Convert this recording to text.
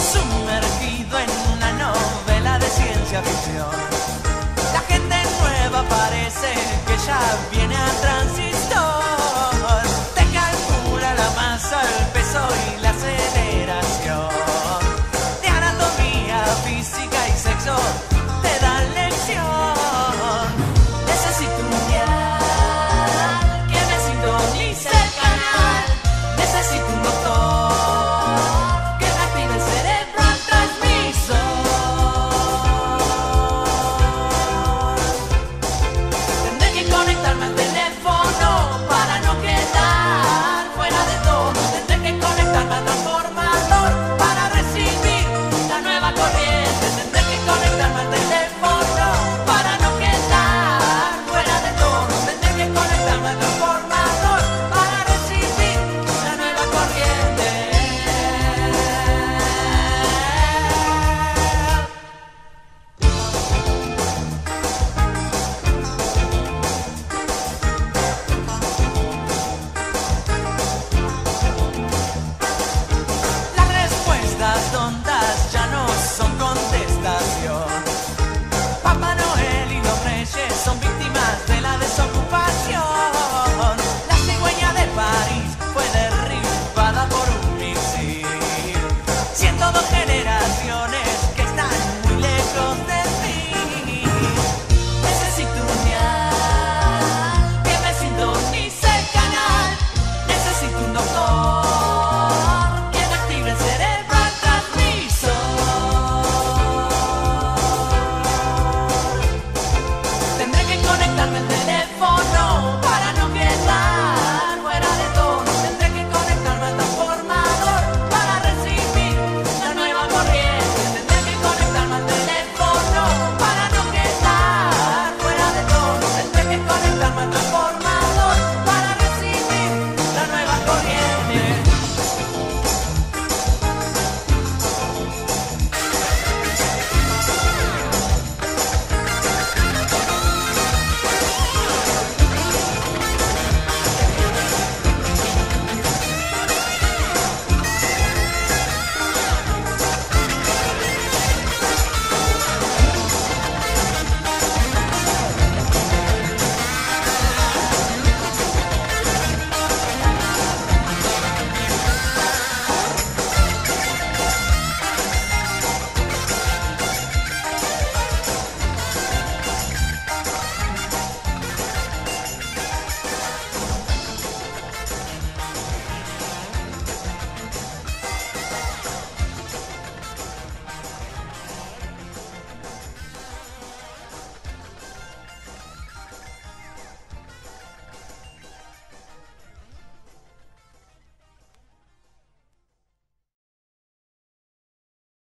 sumergido en una novela de ciencia ficción. La gente nueva parece que ya viene a transitar. last